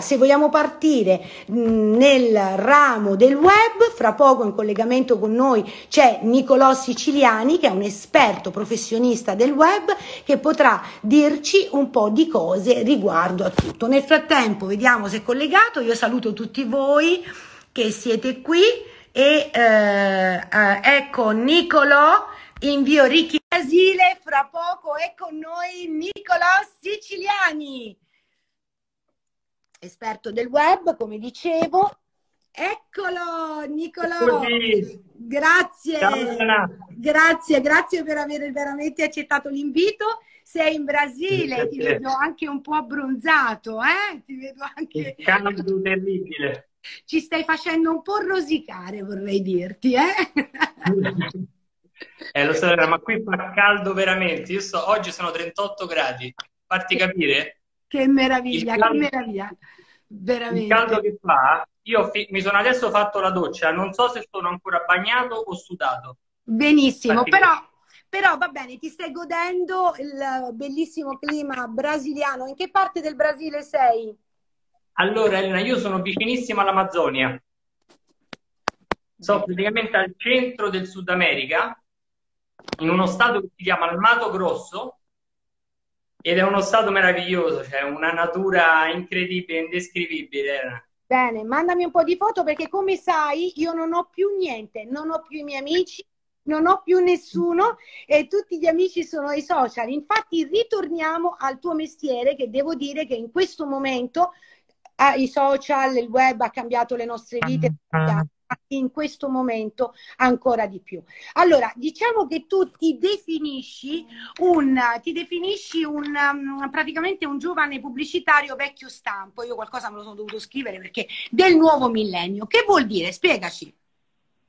Se vogliamo partire nel ramo del web, fra poco in collegamento con noi c'è Nicolò Siciliani, che è un esperto professionista del web, che potrà dirci un po' di cose riguardo a tutto. Nel frattempo, vediamo se è collegato. Io saluto tutti voi che siete qui e eh, eh, ecco Nicolò, invio Ricchi Brasile, fra poco è con noi Nicolò Siciliani esperto del web, come dicevo. Eccolo, Nicolò. Grazie. grazie, grazie per aver veramente accettato l'invito. Sei in Brasile, ti vedo anche un po' abbronzato, eh? Ti vedo anche... caldo terribile. Ci stai facendo un po' rosicare, vorrei dirti, eh? eh, lo so, ma qui fa caldo veramente. Io so, oggi sono 38 gradi. Farti capire? Che meraviglia, caldo, che meraviglia. Veramente. Il caldo che fa, io mi sono adesso fatto la doccia, non so se sono ancora bagnato o sudato. Benissimo, però, però va bene, ti stai godendo il bellissimo clima brasiliano. In che parte del Brasile sei? Allora, Elena, io sono vicinissima all'Amazzonia. Sono praticamente al centro del Sud America, in uno stato che si chiama il Mato Grosso, ed è uno stato meraviglioso, cioè una natura incredibile, indescrivibile. Bene, mandami un po' di foto perché come sai io non ho più niente, non ho più i miei amici, non ho più nessuno e tutti gli amici sono ai social. Infatti ritorniamo al tuo mestiere che devo dire che in questo momento eh, i social, il web ha cambiato le nostre vite. Uh-huh in questo momento ancora di più. Allora, diciamo che tu ti definisci un, ti definisci un, um, praticamente un giovane pubblicitario vecchio stampo, io qualcosa me lo sono dovuto scrivere perché del nuovo millennio. Che vuol dire? Spiegaci.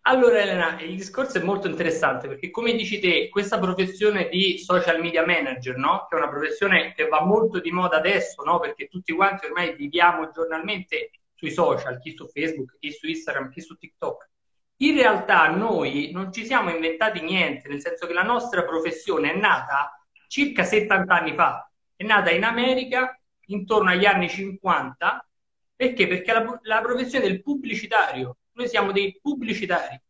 Allora Elena, il discorso è molto interessante perché come dici te, questa professione di social media manager, no? che è una professione che va molto di moda adesso, no? perché tutti quanti ormai viviamo giornalmente sui social, chi su Facebook, chi su Instagram, chi su TikTok. In realtà noi non ci siamo inventati niente, nel senso che la nostra professione è nata circa 70 anni fa, è nata in America intorno agli anni 50, perché? Perché la, la professione del pubblicitario, noi siamo dei pubblicitari.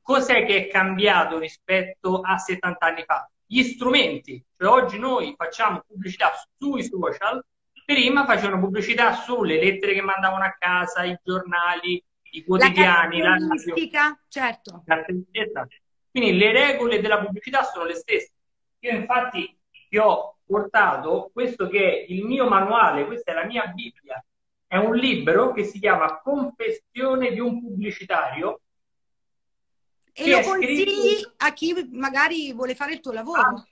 Cos'è che è cambiato rispetto a 70 anni fa? Gli strumenti, cioè oggi noi facciamo pubblicità sui social Prima facevano pubblicità sulle lettere che mandavano a casa, i giornali, i quotidiani, la radio. certo. Esatto. Quindi le regole della pubblicità sono le stesse. Io infatti ti ho portato questo che è il mio manuale, questa è la mia Bibbia. È un libro che si chiama Confessione di un pubblicitario. E lo consigli scritto... a chi magari vuole fare il tuo lavoro?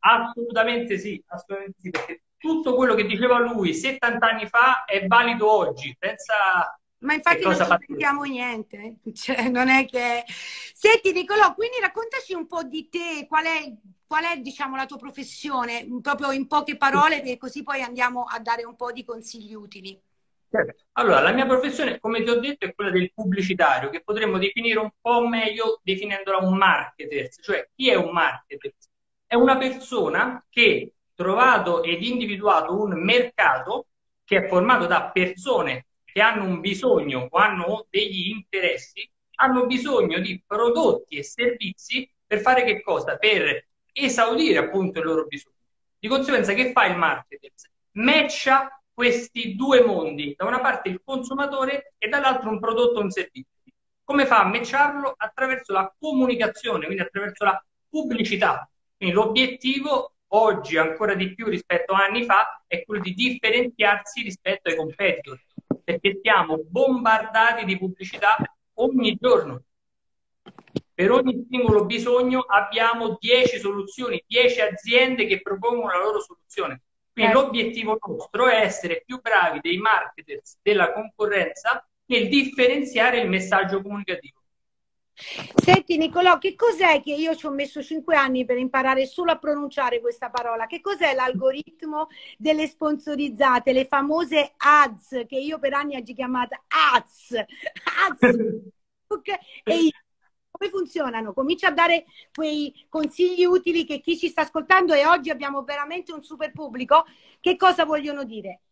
Assolutamente sì, assolutamente sì, perché tutto quello che diceva lui 70 anni fa è valido oggi. Pensa ma infatti non ci sentiamo niente, cioè, non è che... Senti Nicolò, quindi raccontaci un po' di te, qual è, qual è diciamo, la tua professione, proprio in poche parole, che così poi andiamo a dare un po' di consigli utili. Certo. Allora, la mia professione, come ti ho detto, è quella del pubblicitario, che potremmo definire un po' meglio definendola un marketer. Cioè, chi è un marketer? È una persona che trovato ed individuato un mercato che è formato da persone che hanno un bisogno o hanno degli interessi, hanno bisogno di prodotti e servizi per fare che cosa? Per esaudire appunto i loro bisogni. Di conseguenza che fa il marketing? Matcha questi due mondi, da una parte il consumatore e dall'altro un prodotto o un servizio. Come fa a matcharlo? Attraverso la comunicazione, quindi attraverso la pubblicità. Quindi l'obiettivo oggi ancora di più rispetto a anni fa è quello di differenziarsi rispetto ai competitor, perché siamo bombardati di pubblicità ogni giorno. Per ogni singolo bisogno abbiamo 10 soluzioni, 10 aziende che propongono la loro soluzione. Quindi eh. l'obiettivo nostro è essere più bravi dei marketers della concorrenza nel differenziare il messaggio comunicativo. Senti Nicolò, che cos'è che io ci ho messo cinque anni per imparare solo a pronunciare questa parola? Che cos'è l'algoritmo delle sponsorizzate, le famose ads che io per anni ho chiamato ads? ads. e come funzionano? Comincia a dare quei consigli utili che chi ci sta ascoltando e oggi abbiamo veramente un super pubblico. Che cosa vogliono dire?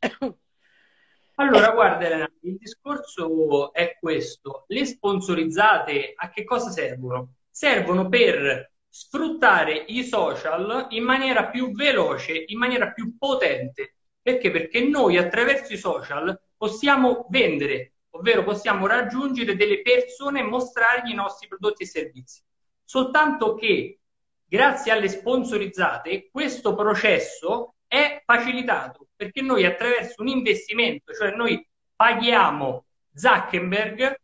Allora, guarda Elena, il discorso è questo. Le sponsorizzate a che cosa servono? Servono per sfruttare i social in maniera più veloce, in maniera più potente. Perché? Perché noi attraverso i social possiamo vendere, ovvero possiamo raggiungere delle persone e mostrargli i nostri prodotti e servizi. Soltanto che grazie alle sponsorizzate questo processo è facilitato perché noi attraverso un investimento, cioè noi paghiamo Zuckerberg,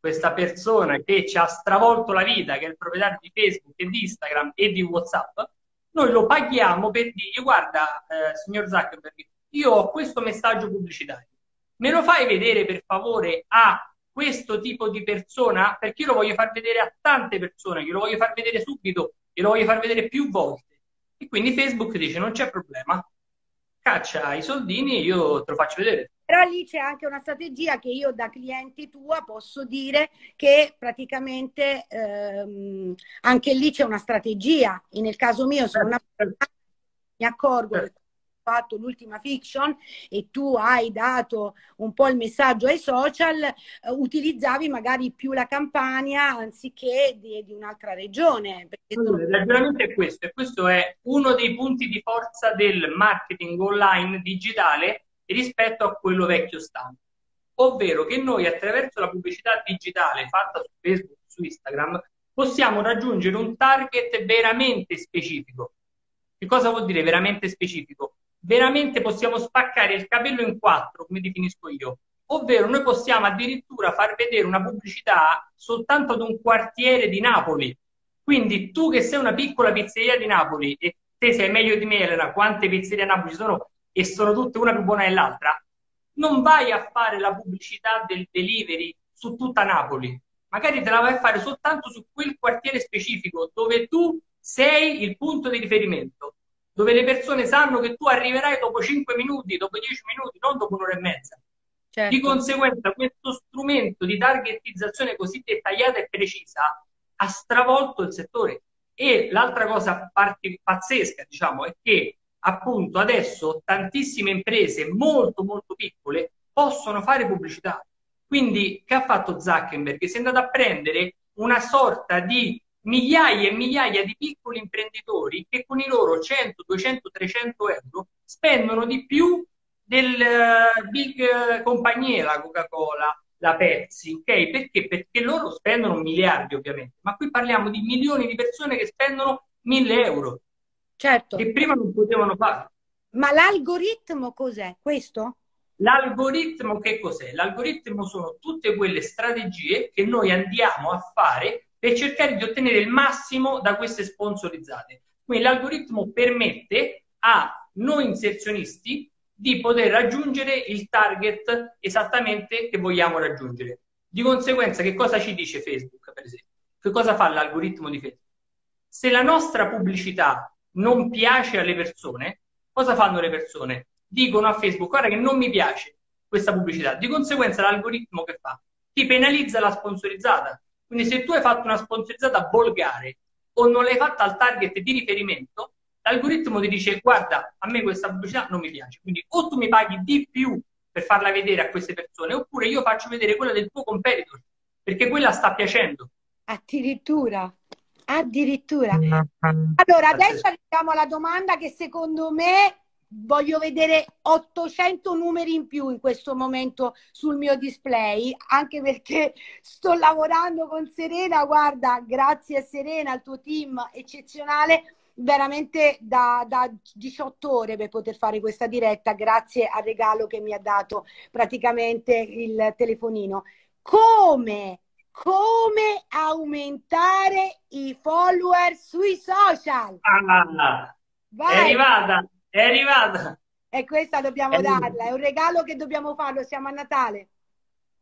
questa persona che ci ha stravolto la vita, che è il proprietario di Facebook e di Instagram e di WhatsApp, noi lo paghiamo per dirgli guarda, eh, signor Zuckerberg, io ho questo messaggio pubblicitario, me lo fai vedere per favore a questo tipo di persona? Perché io lo voglio far vedere a tante persone, glielo voglio far vedere subito, glielo voglio far vedere più volte. E quindi Facebook dice non c'è problema, caccia i soldini io te lo faccio vedere. Però lì c'è anche una strategia che io da cliente tua posso dire che praticamente ehm, anche lì c'è una strategia. E nel caso mio sono una certo. mi accorgo certo fatto l'ultima fiction e tu hai dato un po' il messaggio ai social, eh, utilizzavi magari più la Campania anziché di, di un'altra regione. Il ragionamento è questo, e questo è uno dei punti di forza del marketing online digitale rispetto a quello vecchio stampo. Ovvero che noi attraverso la pubblicità digitale fatta su Facebook, su Instagram, possiamo raggiungere un target veramente specifico. Che cosa vuol dire veramente specifico? Veramente possiamo spaccare il capello in quattro, come definisco io. Ovvero noi possiamo addirittura far vedere una pubblicità soltanto ad un quartiere di Napoli. Quindi tu che sei una piccola pizzeria di Napoli e te sei meglio di me, Elena, quante pizzerie a Napoli ci sono e sono tutte una più buona dell'altra, non vai a fare la pubblicità del delivery su tutta Napoli. Magari te la vai a fare soltanto su quel quartiere specifico dove tu sei il punto di riferimento dove le persone sanno che tu arriverai dopo 5 minuti, dopo 10 minuti, non dopo un'ora e mezza. Certo. Di conseguenza, questo strumento di targetizzazione così dettagliata e precisa ha stravolto il settore. E l'altra cosa parti- pazzesca, diciamo, è che appunto adesso tantissime imprese molto molto piccole possono fare pubblicità. Quindi che ha fatto Zuckerberg? Si è andato a prendere una sorta di migliaia e migliaia di piccoli imprenditori che con i loro 100, 200, 300 euro spendono di più del uh, big uh, compagnie, la Coca-Cola, la Pepsi, ok? Perché? Perché loro spendono miliardi ovviamente, ma qui parliamo di milioni di persone che spendono mille euro. Certo. Che prima non potevano fare. Ma l'algoritmo cos'è? Questo? L'algoritmo che cos'è? L'algoritmo sono tutte quelle strategie che noi andiamo a fare per cercare di ottenere il massimo da queste sponsorizzate. Quindi l'algoritmo permette a noi inserzionisti di poter raggiungere il target esattamente che vogliamo raggiungere. Di conseguenza, che cosa ci dice Facebook, per esempio? Che cosa fa l'algoritmo di Facebook? Se la nostra pubblicità non piace alle persone, cosa fanno le persone? Dicono a Facebook, guarda che non mi piace questa pubblicità. Di conseguenza l'algoritmo che fa? Ti penalizza la sponsorizzata. Quindi se tu hai fatto una sponsorizzata volgare o non l'hai fatta al target di riferimento, l'algoritmo ti dice guarda, a me questa pubblicità non mi piace. Quindi o tu mi paghi di più per farla vedere a queste persone, oppure io faccio vedere quella del tuo competitor, perché quella sta piacendo. Addirittura. Addirittura. Allora, adesso arriviamo alla domanda che secondo me voglio vedere 800 numeri in più in questo momento sul mio display, anche perché sto lavorando con Serena, guarda, grazie a Serena, al tuo team eccezionale, veramente da, da 18 ore per poter fare questa diretta, grazie al regalo che mi ha dato praticamente il telefonino. Come? Come aumentare i follower sui social? Ah, Vai. È arrivata, è arrivata. E questa dobbiamo è darla, è un regalo che dobbiamo farlo, siamo a Natale.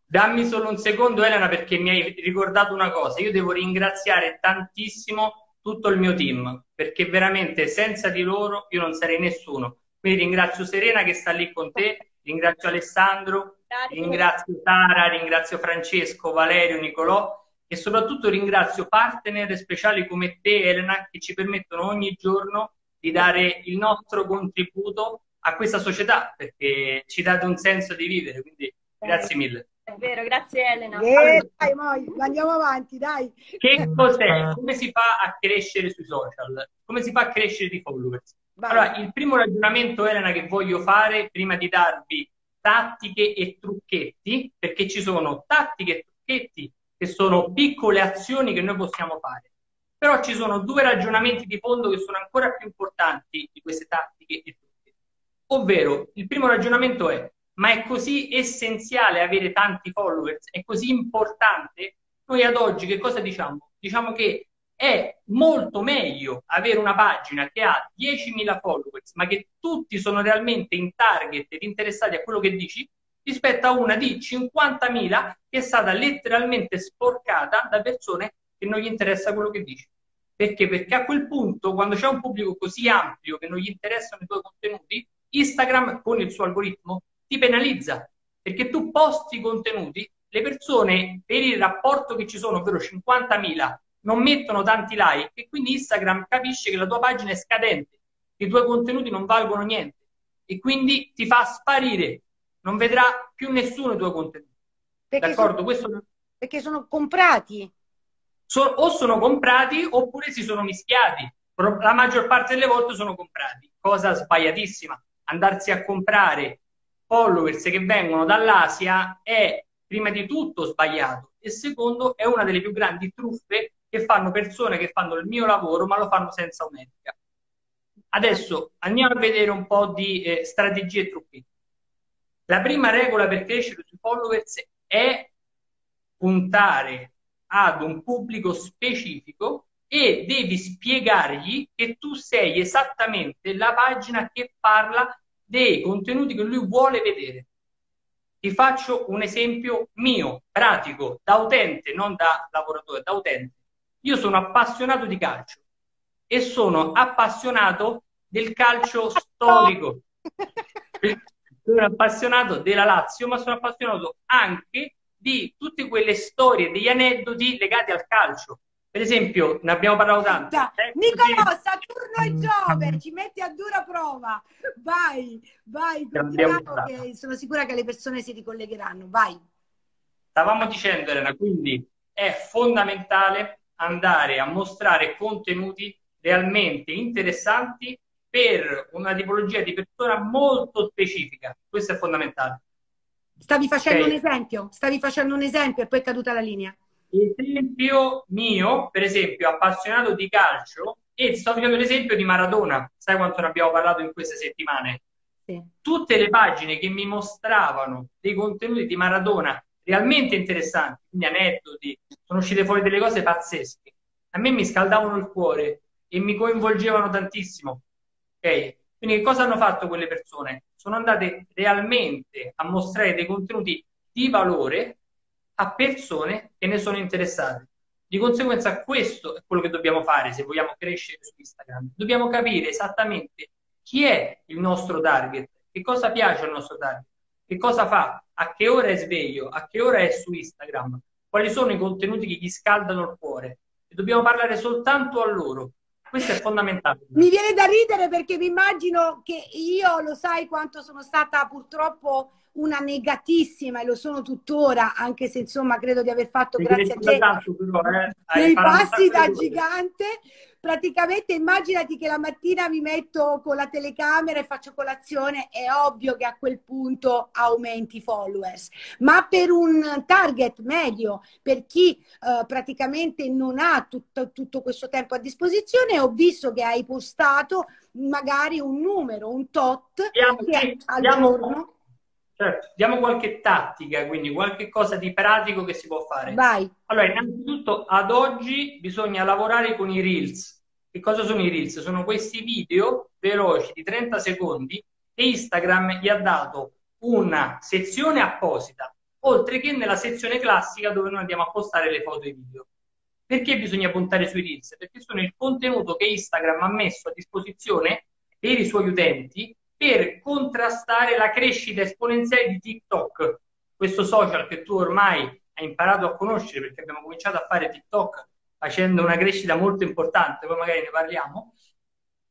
Dammi solo un secondo Elena perché mi hai ricordato una cosa, io devo ringraziare tantissimo tutto il mio team, perché veramente senza di loro io non sarei nessuno. Quindi ringrazio Serena che sta lì con te, ringrazio Alessandro, Grazie. ringrazio Sara, ringrazio Francesco, Valerio, Nicolò e soprattutto ringrazio partner speciali come te Elena che ci permettono ogni giorno di dare il nostro contributo a questa società perché ci date un senso di vivere, quindi grazie mille. È vero, grazie Elena. Eh, dai, moi, andiamo avanti, dai. Che cos'è? Come si fa a crescere sui social? Come si fa a crescere di followers? Vai. Allora, il primo ragionamento, Elena, che voglio fare prima di darvi tattiche e trucchetti, perché ci sono tattiche e trucchetti che sono piccole azioni che noi possiamo fare. Però ci sono due ragionamenti di fondo che sono ancora più importanti di queste tattiche e trucchetti. Ovvero, il primo ragionamento è ma è così essenziale avere tanti followers, è così importante. Noi ad oggi che cosa diciamo? Diciamo che è molto meglio avere una pagina che ha 10.000 followers, ma che tutti sono realmente in target ed interessati a quello che dici, rispetto a una di 50.000 che è stata letteralmente sporcata da persone che non gli interessa quello che dici. Perché? Perché a quel punto, quando c'è un pubblico così ampio che non gli interessano i tuoi contenuti, Instagram con il suo algoritmo ti penalizza perché tu posti contenuti, le persone per il rapporto che ci sono, ovvero 50.000, non mettono tanti like e quindi Instagram capisce che la tua pagina è scadente, che i tuoi contenuti non valgono niente e quindi ti fa sparire, non vedrà più nessuno i tuoi contenuti. Perché D'accordo? Sono, Questo... Perché sono comprati. So, o sono comprati oppure si sono mischiati. La maggior parte delle volte sono comprati, cosa sbagliatissima. Andarsi a comprare followers che vengono dall'Asia è prima di tutto sbagliato e secondo è una delle più grandi truffe che fanno persone che fanno il mio lavoro ma lo fanno senza un'etica. Adesso andiamo a vedere un po' di eh, strategie e trucchi. La prima regola per crescere sui followers è puntare ad un pubblico specifico e devi spiegargli che tu sei esattamente la pagina che parla dei contenuti che lui vuole vedere. Ti faccio un esempio mio, pratico, da utente, non da lavoratore, da utente. Io sono appassionato di calcio e sono appassionato del calcio storico. sono appassionato della Lazio, ma sono appassionato anche di tutte quelle storie, degli aneddoti legati al calcio. Per esempio, ne abbiamo parlato tanto. Eh, Nicolò, Saturno e Giove, ci metti a dura prova. Vai, vai, continuiamo che sono sicura che le persone si ricollegheranno. Vai. Stavamo dicendo, Elena, quindi è fondamentale andare a mostrare contenuti realmente interessanti per una tipologia di persona molto specifica. Questo è fondamentale. Stavi facendo okay. un esempio? Stavi facendo un esempio e poi è caduta la linea. Esempio mio, per esempio, appassionato di calcio, e sto facendo l'esempio di Maradona, sai quanto ne abbiamo parlato in queste settimane? Sì. Tutte le pagine che mi mostravano dei contenuti di Maradona realmente interessanti, quindi aneddoti, sono uscite fuori delle cose pazzesche. A me mi scaldavano il cuore e mi coinvolgevano tantissimo. Ok? Quindi che cosa hanno fatto quelle persone? Sono andate realmente a mostrare dei contenuti di valore a persone che ne sono interessate. Di conseguenza questo è quello che dobbiamo fare se vogliamo crescere su Instagram. Dobbiamo capire esattamente chi è il nostro target, che cosa piace al nostro target, che cosa fa, a che ora è sveglio, a che ora è su Instagram, quali sono i contenuti che gli scaldano il cuore. E dobbiamo parlare soltanto a loro. Questo è fondamentale. Mi viene da ridere perché mi immagino che io, lo sai quanto sono stata purtroppo una negatissima e lo sono tuttora, anche se insomma credo di aver fatto, Mi grazie a te, tanto, però, eh. dei passi da gigante. Praticamente immaginati che la mattina mi metto con la telecamera e faccio colazione, è ovvio che a quel punto aumenti i followers, ma per un target medio, per chi eh, praticamente non ha tutto, tutto questo tempo a disposizione, ho visto che hai postato magari un numero, un tot che al diamo, giorno Certo, diamo qualche tattica, quindi qualche cosa di pratico che si può fare. Vai. Allora, innanzitutto ad oggi bisogna lavorare con i Reels. Che cosa sono i Reels? Sono questi video veloci di 30 secondi che Instagram gli ha dato una sezione apposita, oltre che nella sezione classica dove noi andiamo a postare le foto e i video. Perché bisogna puntare sui Reels? Perché sono il contenuto che Instagram ha messo a disposizione per i suoi utenti per contrastare la crescita esponenziale di TikTok, questo social che tu ormai hai imparato a conoscere perché abbiamo cominciato a fare TikTok facendo una crescita molto importante, poi magari ne parliamo.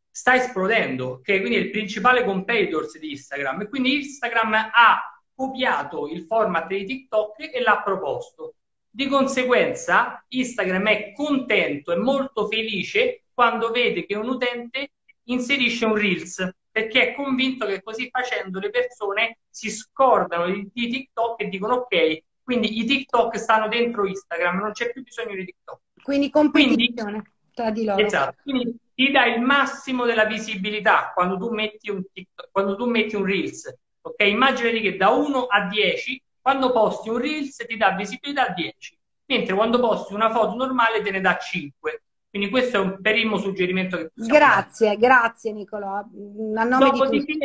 sta esplodendo, che quindi è il principale competitor di Instagram. E quindi Instagram ha copiato il format di TikTok e l'ha proposto. Di conseguenza, Instagram è contento e molto felice quando vede che un utente inserisce un Reels, perché è convinto che così facendo le persone si scordano di, di TikTok e dicono ok, quindi i TikTok stanno dentro Instagram, non c'è più bisogno di TikTok. Quindi competizione quindi, tra di loro. Esatto, quindi ti dà il massimo della visibilità quando tu metti un, TikTok, quando tu metti un Reels. Ok, immaginati che da 1 a 10, quando posti un Reels ti dà visibilità a 10, mentre quando posti una foto normale te ne dà 5. Quindi questo è un primo suggerimento che possiamo Grazie, dare. grazie Nicolò. Nome Dopodiché,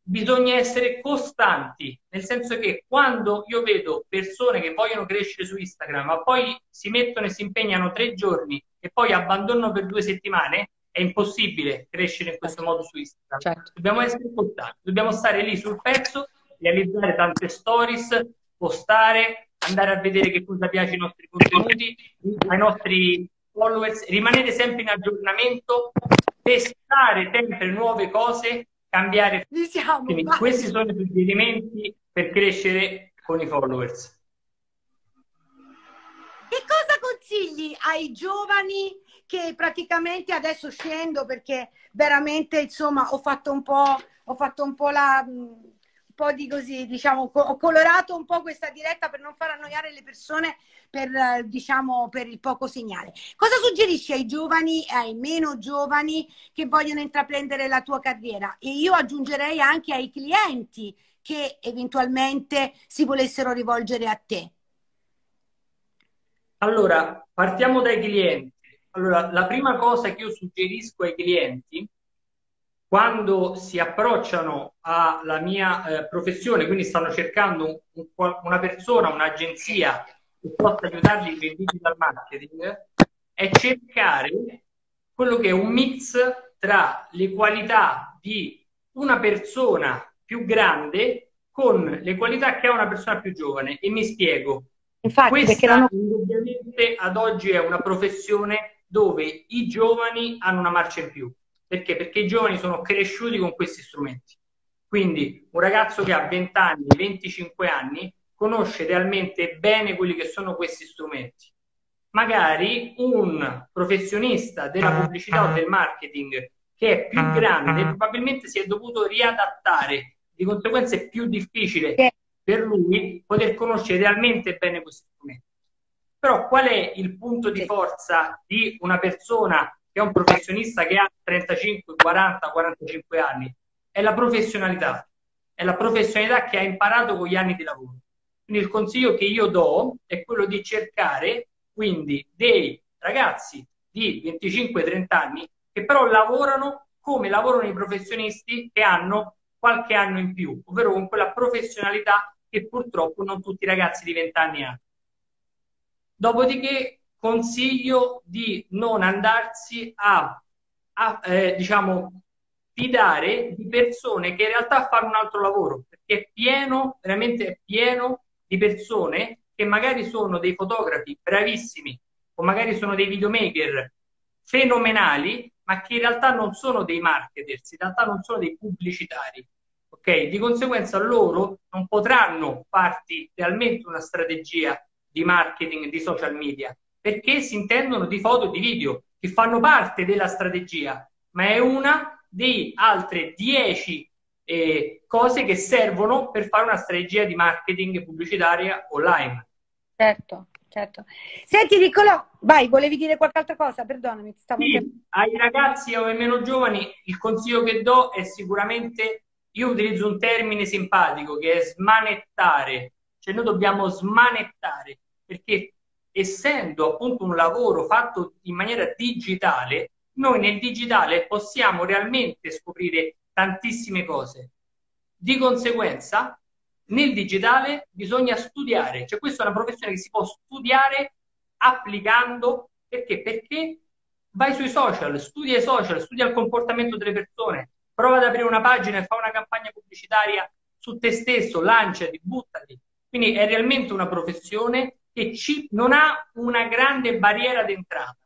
bisogna essere costanti, nel senso che quando io vedo persone che vogliono crescere su Instagram, ma poi si mettono e si impegnano tre giorni e poi abbandonano per due settimane, è impossibile crescere in questo certo. modo su Instagram. Certo. Dobbiamo essere costanti, dobbiamo stare lì sul pezzo, realizzare tante stories, postare, andare a vedere che cosa piace ai nostri contenuti, ai nostri followers, rimanere sempre in aggiornamento, testare sempre nuove cose cambiare. Diciamo, Quindi vai. questi sono i suggerimenti per crescere con i followers. Che cosa consigli ai giovani che praticamente adesso scendo perché veramente insomma ho fatto un po', ho fatto un po' la po' di così, diciamo, ho colorato un po' questa diretta per non far annoiare le persone per, diciamo, per il poco segnale. Cosa suggerisci ai giovani e ai meno giovani che vogliono intraprendere la tua carriera? E io aggiungerei anche ai clienti che eventualmente si volessero rivolgere a te. Allora, partiamo dai clienti. Allora, la prima cosa che io suggerisco ai clienti quando si approcciano alla mia eh, professione, quindi stanno cercando un, una persona, un'agenzia che possa aiutarli nel digital marketing, è cercare quello che è un mix tra le qualità di una persona più grande con le qualità che ha una persona più giovane. E mi spiego. Infatti, Questa non... indubbiamente ad oggi è una professione dove i giovani hanno una marcia in più perché? Perché i giovani sono cresciuti con questi strumenti. Quindi un ragazzo che ha 20 anni, 25 anni, conosce realmente bene quelli che sono questi strumenti. Magari un professionista della pubblicità o del marketing che è più grande probabilmente si è dovuto riadattare, di conseguenza è più difficile per lui poter conoscere realmente bene questi strumenti. Però qual è il punto di forza di una persona che è un professionista che ha 35, 40, 45 anni, è la professionalità, è la professionalità che ha imparato con gli anni di lavoro. Quindi il consiglio che io do è quello di cercare quindi dei ragazzi di 25-30 anni che però lavorano come lavorano i professionisti che hanno qualche anno in più, ovvero con quella professionalità che purtroppo non tutti i ragazzi di 20 anni hanno. Dopodiché consiglio di non andarsi a, a eh, diciamo, fidare di persone che in realtà fanno un altro lavoro, perché è pieno, veramente pieno di persone che magari sono dei fotografi bravissimi o magari sono dei videomaker fenomenali, ma che in realtà non sono dei marketers, in realtà non sono dei pubblicitari. Ok? Di conseguenza loro non potranno farti realmente una strategia di marketing di social media, perché si intendono di foto e di video che fanno parte della strategia, ma è una di altre dieci eh, cose che servono per fare una strategia di marketing pubblicitaria online. Certo, certo. Senti Niccolò, vai, volevi dire qualche altra cosa? Perdonami. Stavo sì, ai ragazzi o ai meno giovani il consiglio che do è sicuramente, io utilizzo un termine simpatico che è smanettare, cioè noi dobbiamo smanettare, perché essendo appunto un lavoro fatto in maniera digitale, noi nel digitale possiamo realmente scoprire tantissime cose. Di conseguenza, nel digitale bisogna studiare, cioè questa è una professione che si può studiare applicando, perché? Perché vai sui social, studia i social, studia il comportamento delle persone, prova ad aprire una pagina e fa una campagna pubblicitaria su te stesso, lanciati, buttati. Quindi è realmente una professione che ci, non ha una grande barriera d'entrata.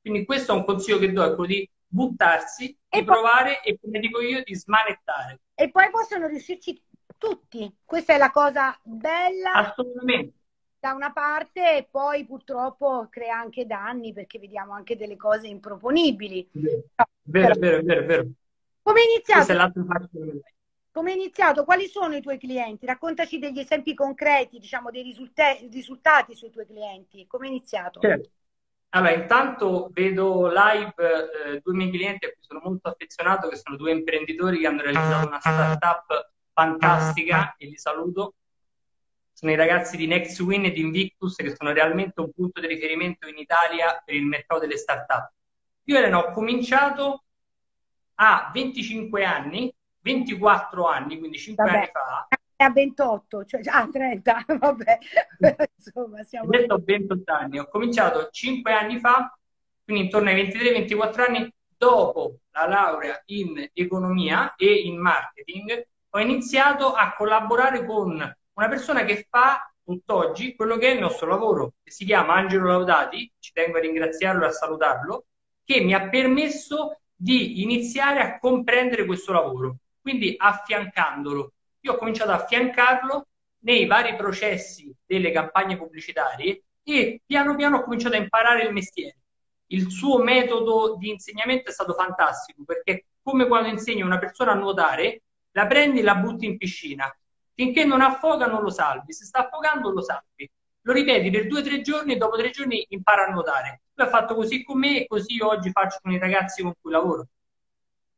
Quindi questo è un consiglio che do, è quello di, buttarsi, e di poi... provare e, come dico io, di smanettare. E poi possono riuscirci tutti. Questa è la cosa bella. Assolutamente. Da una parte e poi purtroppo crea anche danni perché vediamo anche delle cose improponibili. Vero, vero, vero, vero, vero. Come è iniziato? Come è iniziato? Quali sono i tuoi clienti? Raccontaci degli esempi concreti, diciamo, dei risultati, risultati sui tuoi clienti. Come è iniziato? Certo. Allora, intanto vedo live eh, due miei clienti a cui sono molto affezionato, che sono due imprenditori che hanno realizzato una startup fantastica e li saluto. Sono i ragazzi di NextWin e di Invictus che sono realmente un punto di riferimento in Italia per il mercato delle startup. Io Elena ho cominciato a 25 anni, 24 anni, quindi 5 Vabbè. anni fa. A 28, cioè a ah, 30, vabbè. Insomma, siamo... Ho 28 anni, ho cominciato 5 anni fa, quindi intorno ai 23-24 anni, dopo la laurea in economia e in marketing, ho iniziato a collaborare con una persona che fa tutt'oggi quello che è il nostro lavoro, che si chiama Angelo Laudati, ci tengo a ringraziarlo e a salutarlo, che mi ha permesso di iniziare a comprendere questo lavoro, quindi affiancandolo. Io ho cominciato a affiancarlo nei vari processi delle campagne pubblicitarie e piano piano ho cominciato a imparare il mestiere. Il suo metodo di insegnamento è stato fantastico perché come quando insegni una persona a nuotare, la prendi e la butti in piscina. Finché non affoga non lo salvi, se sta affogando lo salvi. Lo ripeti per due o tre giorni e dopo tre giorni impara a nuotare. Lui ha fatto così con me e così oggi faccio con i ragazzi con cui lavoro.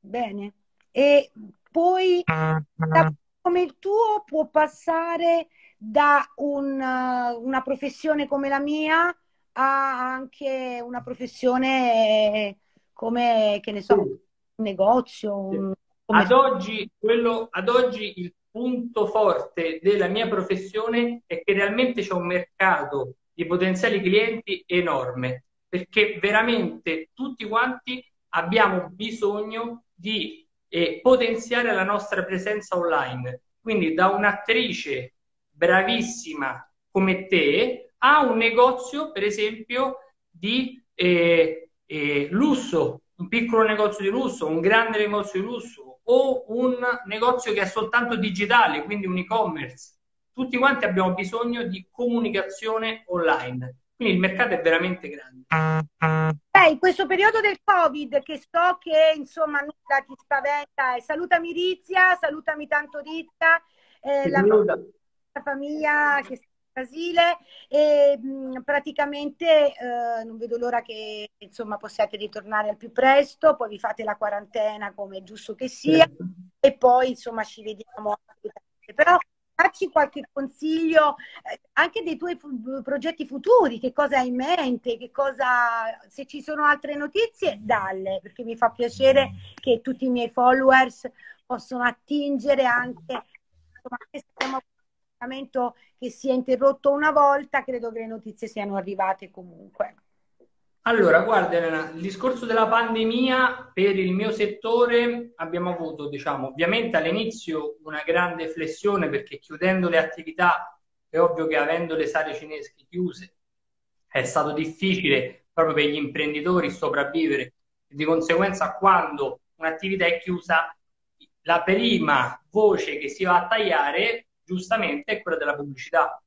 Bene. E poi da, come il tuo può passare da un, una professione come la mia a anche una professione come, che ne so, un negozio, un, ad oggi, quello, ad oggi il punto forte della mia professione è che realmente c'è un mercato di potenziali clienti enorme, perché veramente tutti quanti abbiamo bisogno di eh, potenziare la nostra presenza online. Quindi da un'attrice bravissima come te a un negozio, per esempio, di eh, eh, lusso, un piccolo negozio di lusso, un grande negozio di lusso, o un negozio che è soltanto digitale, quindi un e-commerce. Tutti quanti abbiamo bisogno di comunicazione online. Quindi il mercato è veramente grande. Eh, in questo periodo del Covid, che so che insomma nulla ti spaventa, salutami Rizia, salutami tanto Rizia, eh, la, la famiglia che Brasile e mh, praticamente eh, non vedo l'ora che insomma possiate ritornare al più presto, poi vi fate la quarantena come è giusto che sia certo. e poi insomma ci vediamo. Però dacci qualche consiglio eh, anche dei tuoi progetti futuri, che cosa hai in mente, cosa, se ci sono altre notizie, dalle, perché mi fa piacere che tutti i miei followers possono attingere anche, insomma, che si è interrotto una volta, credo che le notizie siano arrivate comunque. Allora, guarda Elena, il discorso della pandemia per il mio settore abbiamo avuto, diciamo, ovviamente all'inizio una grande flessione perché chiudendo le attività è ovvio che avendo le sale cinesi chiuse è stato difficile proprio per gli imprenditori sopravvivere. Di conseguenza, quando un'attività è chiusa, la prima voce che si va a tagliare giustamente è quella della pubblicità.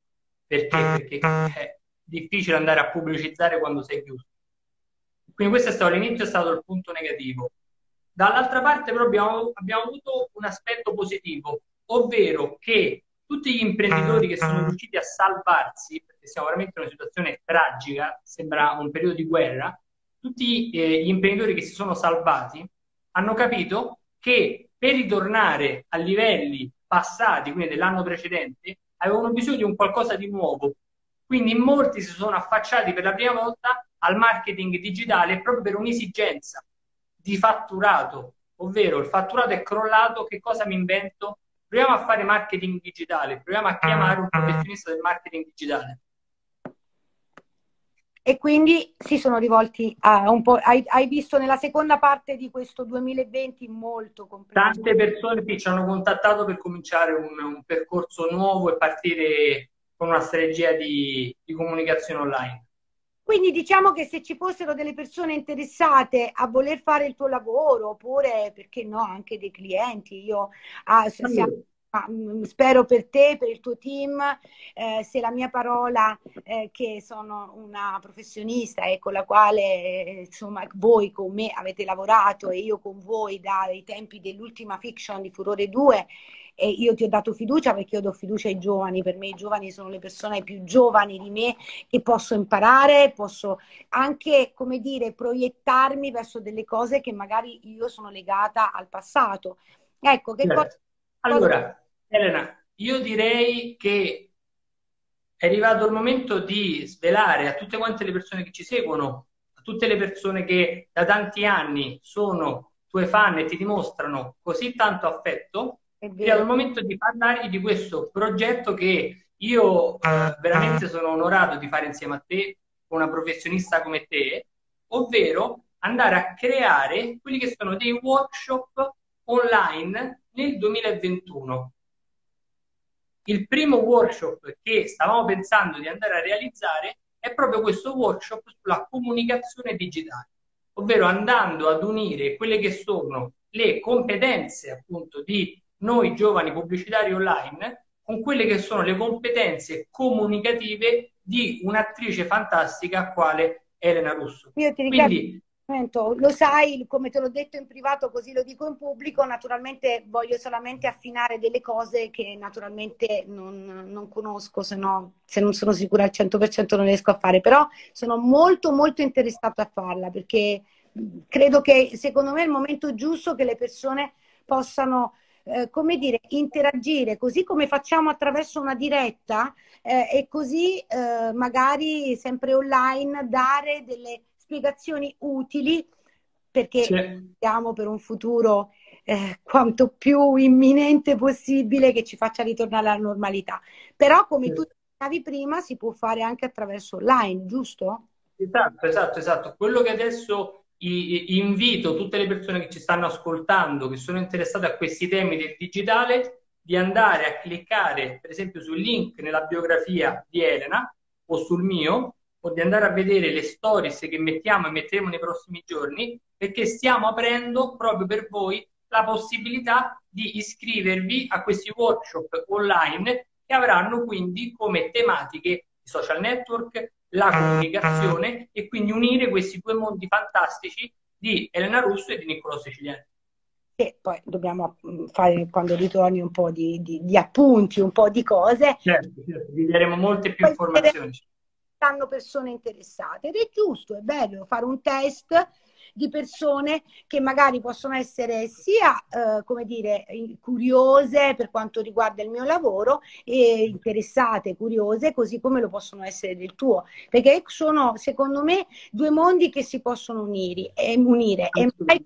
Perché? Perché è difficile andare a pubblicizzare quando sei chiuso. Quindi questo è stato all'inizio, è stato il punto negativo. Dall'altra parte però abbiamo, abbiamo avuto un aspetto positivo, ovvero che tutti gli imprenditori che sono riusciti a salvarsi, perché siamo veramente in una situazione tragica, sembra un periodo di guerra, tutti eh, gli imprenditori che si sono salvati hanno capito che per ritornare a livelli passati, quindi dell'anno precedente, avevano bisogno di un qualcosa di nuovo. Quindi molti si sono affacciati per la prima volta al marketing digitale proprio per un'esigenza di fatturato, ovvero il fatturato è crollato, che cosa mi invento? Proviamo a fare marketing digitale, proviamo a chiamare un professionista del marketing digitale e quindi si sono rivolti a un po'. Hai, hai, visto nella seconda parte di questo 2020 molto complesso. Tante persone ci hanno contattato per cominciare un, un, percorso nuovo e partire con una strategia di, di comunicazione online. Quindi diciamo che se ci fossero delle persone interessate a voler fare il tuo lavoro, oppure perché no, anche dei clienti, io ah, siamo, ah, mm, spero per te, per il tuo team, eh, se la mia parola, eh, che sono una professionista e con la quale eh, insomma voi con me avete lavorato e io con voi dai tempi dell'ultima fiction di Furore 2 e io ti ho dato fiducia perché io do fiducia ai giovani, per me i giovani sono le persone più giovani di me che posso imparare, posso anche, come dire, proiettarmi verso delle cose che magari io sono legata al passato. Ecco, che certo. cosa... Allora, Elena, io direi che è arrivato il momento di svelare a tutte quante le persone che ci seguono, a tutte le persone che da tanti anni sono tue fan e ti dimostrano così tanto affetto, è il momento di parlargli di questo progetto che io eh, veramente sono onorato di fare insieme a te, con una professionista come te, ovvero andare a creare quelli che sono dei workshop online nel 2021. Il primo workshop che stavamo pensando di andare a realizzare è proprio questo workshop sulla comunicazione digitale, ovvero andando ad unire quelle che sono le competenze appunto di noi giovani pubblicitari online con quelle che sono le competenze comunicative di un'attrice fantastica quale Elena Russo. Io ti ricordo, Quindi, lo sai, come te l'ho detto in privato, così lo dico in pubblico, naturalmente voglio solamente affinare delle cose che naturalmente non, non conosco, se, no, se non sono sicura al 100% non riesco a fare, però sono molto molto interessata a farla perché credo che secondo me è il momento giusto che le persone possano eh, come dire, interagire così come facciamo attraverso una diretta eh, e così eh, magari sempre online dare delle spiegazioni utili perché siamo per un futuro eh, quanto più imminente possibile che ci faccia ritornare alla normalità. Però come sì. tu dicevi prima si può fare anche attraverso online, giusto? Esatto, esatto, esatto. Quello che adesso invito tutte le persone che ci stanno ascoltando, che sono interessate a questi temi del digitale, di andare a cliccare, per esempio, sul link nella biografia di Elena o sul mio, o di andare a vedere le stories che mettiamo e metteremo nei prossimi giorni, perché stiamo aprendo proprio per voi la possibilità di iscrivervi a questi workshop online che avranno quindi come tematiche social network, la ah, comunicazione e quindi unire questi due mondi fantastici di Elena Russo e di Niccolò Siciliani. E poi dobbiamo mm, fare quando ritorni un po' di, di, di appunti, un po' di cose. Certo, certo, vi daremo molte più poi informazioni. Hanno persone interessate ed è giusto, è bello fare un test di persone che magari possono essere sia, eh, come dire, curiose per quanto riguarda il mio lavoro e interessate, curiose, così come lo possono essere del tuo, perché sono, secondo me, due mondi che si possono unire. E, unire. e mai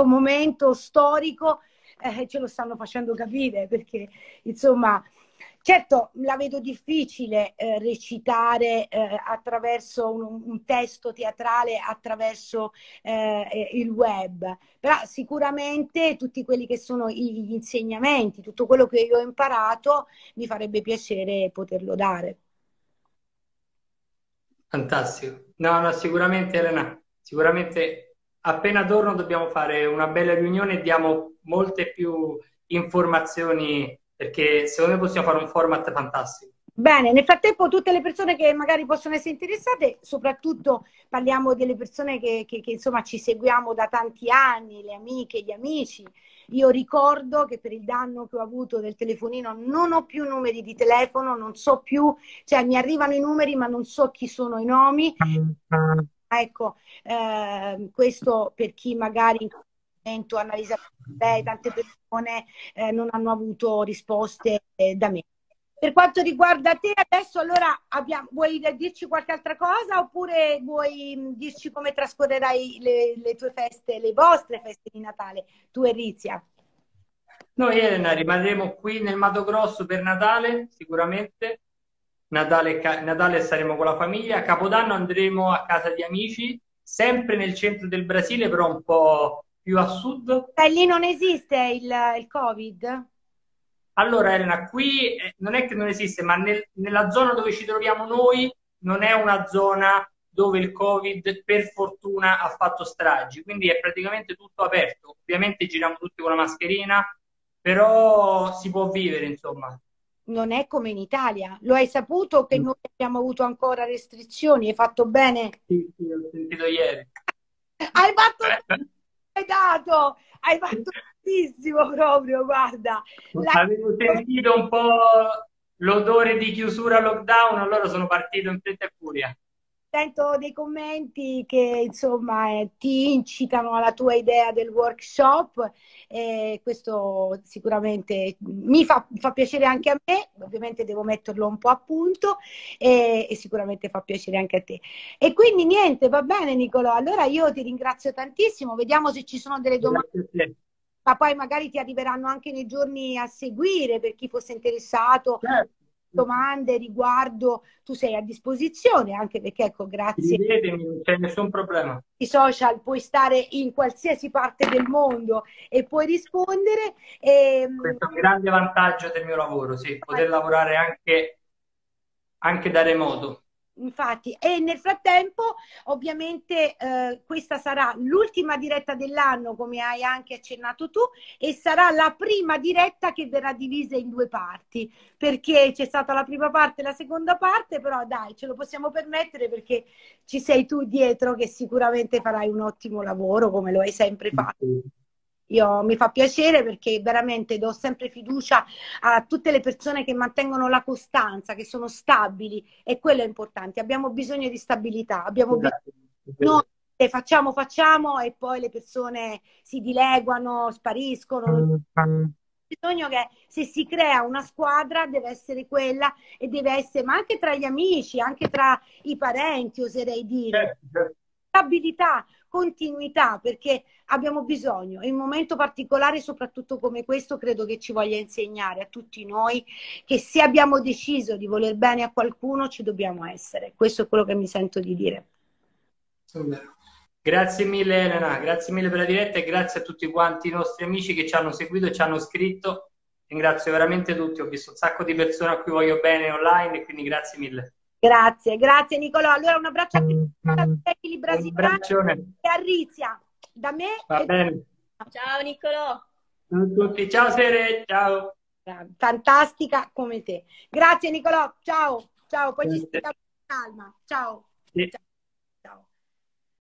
un momento storico eh, ce lo stanno facendo capire, perché insomma Certo, la vedo difficile eh, recitare eh, attraverso un, un, testo teatrale, attraverso eh, il web, però sicuramente tutti quelli che sono gli insegnamenti, tutto quello che io ho imparato, mi farebbe piacere poterlo dare. Fantastico. No, no, sicuramente Elena, sicuramente appena torno dobbiamo fare una bella riunione e diamo molte più informazioni perché secondo me possiamo fare un format fantastico. Bene, nel frattempo tutte le persone che magari possono essere interessate, soprattutto parliamo delle persone che, che, che, insomma ci seguiamo da tanti anni, le amiche, gli amici. Io ricordo che per il danno che ho avuto del telefonino non ho più numeri di telefono, non so più, cioè mi arrivano i numeri ma non so chi sono i nomi. Ecco, eh, questo per chi magari analizzato lei, tante persone eh, non hanno avuto risposte eh, da me. Per quanto riguarda te, adesso allora abbiamo, vuoi dirci qualche altra cosa oppure vuoi mm, dirci come trascorrerai le, le tue feste, le vostre feste di Natale, tu e Rizia? Noi Elena rimarremo qui nel Mato Grosso per Natale, sicuramente. Natale, Natale saremo con la famiglia, Capodanno andremo a casa di amici, sempre nel centro del Brasile, però un po' più a sud. E lì non esiste il, il Covid? Allora Elena, qui non è che non esiste, ma nel, nella zona dove ci troviamo noi non è una zona dove il Covid per fortuna ha fatto stragi, quindi è praticamente tutto aperto. Ovviamente giriamo tutti con la mascherina, però si può vivere, insomma. Non è come in Italia. Lo hai saputo che noi abbiamo avuto ancora restrizioni? Hai fatto bene? Sì, sì, ho sentito ieri. Hai fatto eh. Hai dato, hai fatto tantissimo proprio, guarda. La... Avevo sentito un po' l'odore di chiusura lockdown, allora sono partito in fretta e furia sento dei commenti che insomma eh, ti incitano alla tua idea del workshop e questo sicuramente mi fa, fa, piacere anche a me, ovviamente devo metterlo un po' a punto e, e, sicuramente fa piacere anche a te. E quindi niente, va bene Nicolò, allora io ti ringrazio tantissimo, vediamo se ci sono delle domande ma poi magari ti arriveranno anche nei giorni a seguire per chi fosse interessato. Certo domande riguardo, tu sei a disposizione, anche perché ecco, grazie. Vedetemi, non c'è nessun problema. I social puoi stare in qualsiasi parte del mondo e puoi rispondere. E... Ehm, Questo è un grande vantaggio del mio lavoro, sì, poter lavorare anche, anche da remoto. Infatti, e nel frattempo, ovviamente, eh, questa sarà l'ultima diretta dell'anno, come hai anche accennato tu, e sarà la prima diretta che verrà divisa in due parti, perché c'è stata la prima parte e la seconda parte, però dai, ce lo possiamo permettere perché ci sei tu dietro che sicuramente farai un ottimo lavoro, come lo hai sempre fatto. Io, mi fa piacere perché veramente do sempre fiducia a tutte le persone che mantengono la costanza, che sono stabili e quello è importante. Abbiamo bisogno di stabilità, abbiamo bisogno no, facciamo, facciamo e poi le persone si dileguano, spariscono. bisogno che se si crea una squadra deve essere quella e deve essere, ma anche tra gli amici, anche tra i parenti, oserei dire. Certo, certo. Stabilità, continuità, perché abbiamo bisogno. In un momento particolare, soprattutto come questo, credo che ci voglia insegnare a tutti noi che se abbiamo deciso di voler bene a qualcuno, ci dobbiamo essere. Questo è quello che mi sento di dire. Grazie mille Elena, grazie mille per la diretta e grazie a tutti quanti i nostri amici che ci hanno seguito e ci hanno scritto. Ringrazio veramente tutti, ho visto un sacco di persone a cui voglio bene online e quindi grazie mille. Grazie, grazie Nicolò. Allora un abbraccio a tutti i brasiliani e a Rizia. Da me. Va bene. Ciao Nicolò. Ciao a tutti, ciao Sere, ciao. Fantastica come te. Grazie Nicolò, ciao. Ciao, poi Grazie. ci sentiamo calma. Ciao. Sì. ciao.